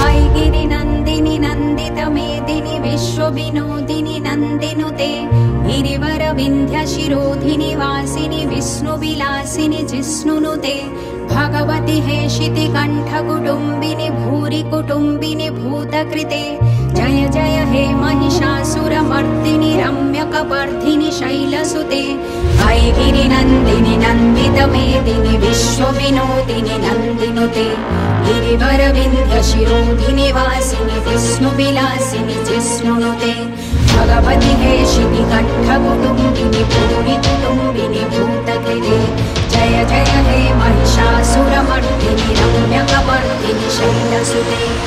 हैगिरिनन्दिनि नन्दितमेदिनि विश्वविनोदिनि नन्दिनुते गिरिवरविन्ध्यशिरोधिनि वासिनि विष्णुविलासिनि जिष्णुनुते भगवति हेशिति कण्ठकुटुम्बिनि भूरि कुटुम्बिनि भूतकृते। जय जय हे महिषासुरमर्दिनि रम्यकपर्धिनि शैलसुते। हैगिरिनन्दिनि नन्दितमेदिनि विश्वविनोदिनि नन्दिनुते। गिरिवरविन्ध्यशिरोधिनि वासिनि विष्णुविलासिनि जिष्णुनुते। भगवति हेशिनि कण्ठकुटुम्बिनि रम्यकपर्दिनि शैलसुते जगत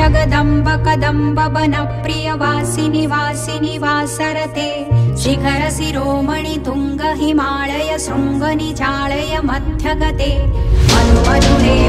धर्मयागदम्ब कदम्ब वनप्रियवासिनि वासिनि वासरते शिखर शिरोमणि तुङ्ग हिमालय शृङ्गनि जालय मध्यगते। मन्मनु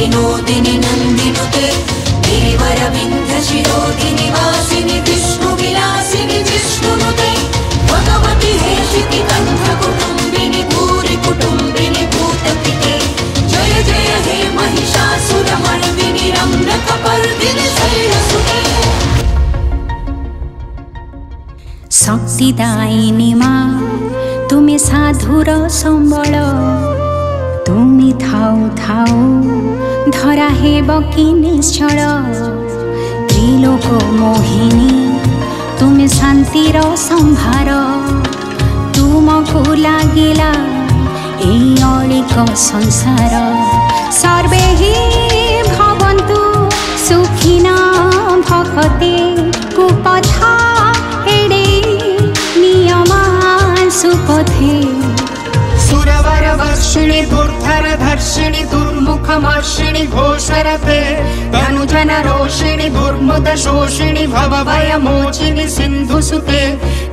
विनोदिनि नन्दिनुते। देवरविन्दशिरोदिनि वासिनि विष्णुविलासिनि जिष्णुनुते। भगवति हेशिति कन्धकुटुम्बिनि भूरिकुटुम्बिनि भूतपिते। जय जय हे महिषासुरमर्दिनि रम्यकपर्दिनि शैलसुते। শক্তিদায়িনি মা তুমি সাধুর সম্বল তুমি থাও থাও धराब कि निश्च मो तुमे शान्तिर सम्भार तुमको लाग्ने संसार सर्वे भवन् सुखी नुपथेडे नियम सुपथे सुरवर वर्षिणि दुर्धर धर्षिणि दुर्मुखमर्षिणि घोषरते। धनुजन रोषिणि दुर्मुद शोषिणि भव भयमोचिनि सिन्धुसुते।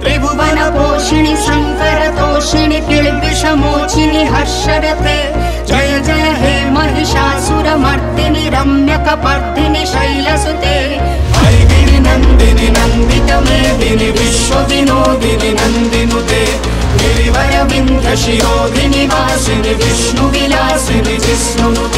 त्रिभुवन पोषिणि शङ्कर तोषिणि किल्बिषमोचिनि हर्षरते। जय जय हे महिषासुरमर्दिनि रम्यकपर्दिनि शैलसुते। नन्दिनि नन्दितमेदिनि विश्वविनोदिनि गिरिवरविन्ध्यशिरोधिनि वासिनि विष्णुविलासिनि जिष्णुनुते